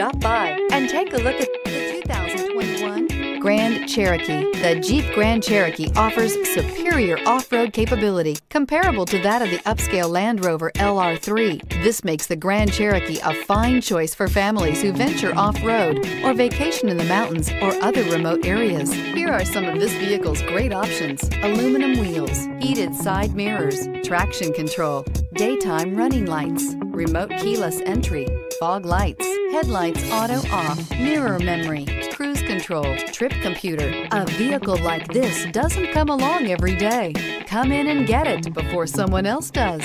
Stop by and take a look at the 2021 Grand Cherokee. The Jeep Grand Cherokee offers superior off-road capability comparable to that of the upscale Land Rover LR3. This makes the Grand Cherokee a fine choice for families who venture off-road or vacation in the mountains or other remote areas. Here are some of this vehicle's great options. Aluminum wheels, heated side mirrors, traction control, daytime running lights, remote keyless entry, fog lights, headlights auto off, mirror memory, cruise control, trip computer. A vehicle like this doesn't come along every day. Come in and get it before someone else does.